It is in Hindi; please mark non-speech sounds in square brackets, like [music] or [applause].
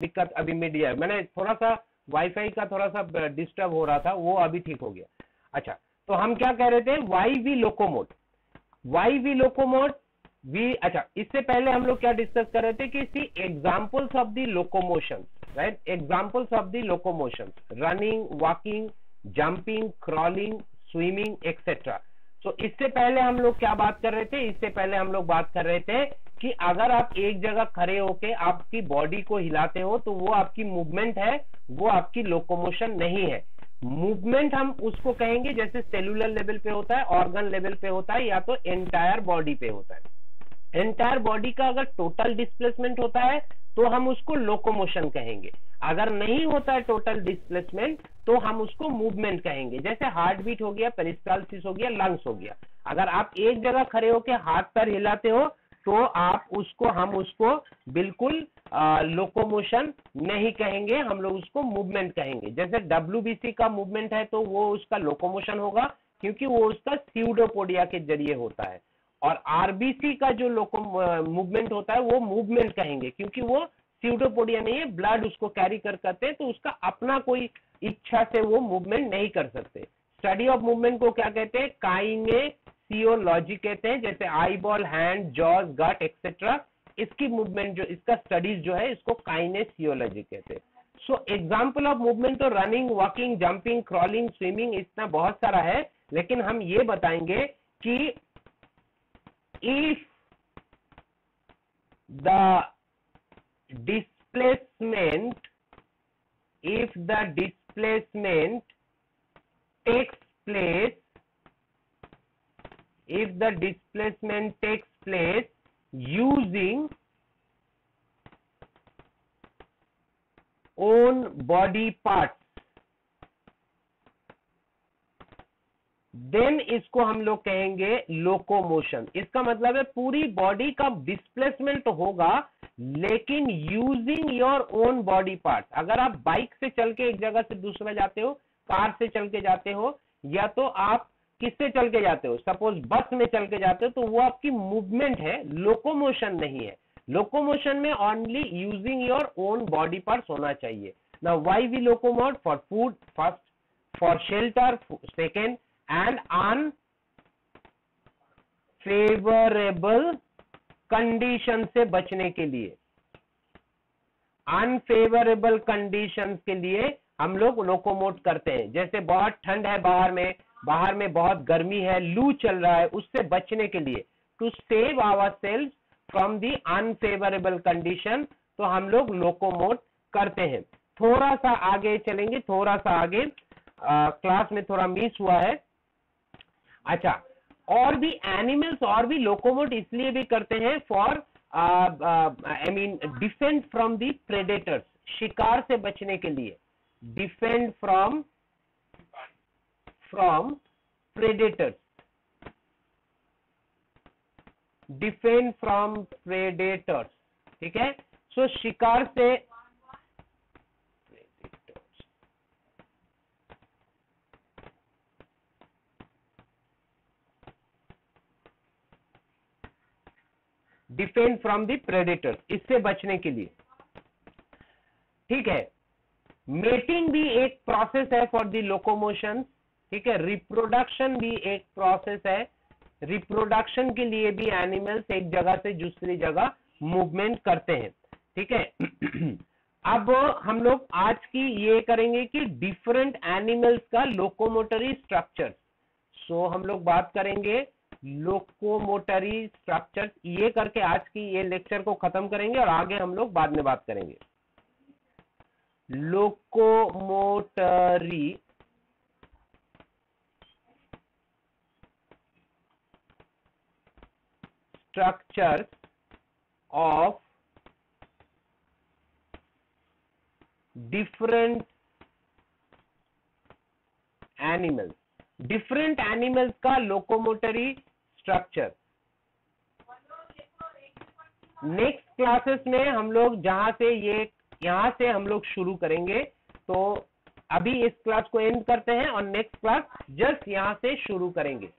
दिक्कत अभी मीडिया मैंने थोड़ा सा वाईफाई का थोड़ा सा डिस्टर्ब हो रहा था, वो अभी ठीक हो गया। अच्छा तो हम क्या कह रहे थे? Why we locomote why we locomote we अच्छा इससे पहले हम लोग क्या डिस्कस कर रहे थे कि see examples of the locomotion right examples of the locomotion running walking jumping crawling swimming etcetera तो इससे पहले हम लोग क्या बात कर रहे थे? इससे पहले हम लोग बात कर रहे थे कि अगर आप एक जगह खड़े होके आपकी बॉडी को हिलाते हो तो वो आपकी मूवमेंट है, वो आपकी लोकोमोशन नहीं है। मूवमेंट हम उसको कहेंगे जैसे सेलुलर लेवल पे होता है ऑर्गन लेवल पे होता है, या तो एंटायर बॉडी पे होता है। एंटायर बॉडी का अगर टोटल डिस्प्लेसमेंट होता है तो हम उसको लोकोमोशन कहेंगे। अगर नहीं होता है टोटल डिस्प्लेसमेंट तो हम उसको मूवमेंट कहेंगे। जैसे हार्ट बीट हो गया पेरिस्टालसिस हो गया लंग्स हो गया। अगर आप एक जगह खड़े होकर हाथ पैर हिलाते हो तो आप उसको, हम उसको बिल्कुल लोकोमोशन नहीं कहेंगे, हम लोग उसको मूवमेंट कहेंगे। जैसे डब्ल्यूबीसी का मूवमेंट है तो वो उसका लोकोमोशन होगा, क्योंकि वो उसका सीडोपोडिया के ज़रिए होता है। और आरबीसी का जो लोको मूवमेंट होता है, वो मूवमेंट कहेंगे, क्योंकि वो सीडोपोडिया नहीं है ब्लड उसको कैरी कर करते हैं तो उसका अपना कोई इच्छा से वो मूवमेंट नहीं कर सकते। स्टडी ऑफ़ मूवमेंट को क्या कहते हैं? काइंगे सीओलॉजी कहते हैं, जैसे eyeball hand jaws gut etcetera इसकी मूवमेंट जो, इसका स्टडीज़ जो है, इसको काइनेसियोलॉजी कहते हैं। सो एग्ज़ाम्पल ऑफ़ मूवमेंट तो running walking jumping crawling swimming इतना बहुत सारा है, लेकिन हम ये बताएँगे कि if the displacement if the displacement takes place if the displacement takes place using own body parts then इसको हम लोग कहेंगे लोकोमोशन इसका मतलब है पूरी बॉडी का डिस्प्लेसमेंट होगा, लेकिन using your own body part अगर आप बाइक से चल के एक जगह से दूसरा जाते हो कार से चल के जाते हो, या तो आप किससे चल के जाते हो? सपोज़ बस में चल के जाते हो तो वो आपकी मूवमेंट है लोकोमोशन नहीं है। लोकोमोशन में only using your own body part होना चाहिए। ना why we locomote for food first for shelter second and unfavourable condition से बचने के लिए। अनफेवरेबल कंडीशन के लिए हम लोग लोकोमोट करते हैं। जैसे बहुत ठंड है बाहर में बाहर में बहुत गर्मी है लू चल रहा है उससे बचने के लिए। To save ourselves from the unfavourable condition तो हम लोग लोकोमोट करते हैं। थोड़ा सा आगे चलेंगे थोड़ा सा आगे। आ, क्लास में थोड़ा मिस हुआ है। अच्छा और भी एनिमल्स और भी लोकोमोट इसलिए भी करते हैं for I mean defend from the predators शिकार से बचने के लिए। Defend from from predators defend from predators ठीक है? सो so, शिकार से डिफेंड फ्रॉम द प्रेडेटर इससे बचने के लिए। ठीक है? मेटिंग भी एक प्रोसेस है फॉर द लोकोमोशन ठीक है रिप्रोडक्शन भी एक प्रोसेस है। रिप्रोडक्शन के लिए भी एनिमल्स एक जगह से दूसरी जगह मूवमेंट करते हैं। ठीक है? [clears throat] अब हम लोग आज की ये करेंगे कि डिफरेंट एनिमल्स का लोकोमोटरी स्ट्रक्चर सो हम लोग बात करेंगे लोकोमोटरी स्ट्रक्चर ये करके आज की ये लेक्चर को खत्म करेंगे और आगे हम लोग बाद में बात करेंगे। Locomotory structure of different animals different animals का लोकोमोटरी स्ट्रक्चर नेक्स्ट क्लासेस में हम लोग जहाँ से ये, यहाँ से हम लोग शुरू करेंगे तो अभी इस क्लास को एंड करते हैं और नेक्स्ट क्लास जस्ट यहाँ से शुरू करेंगे।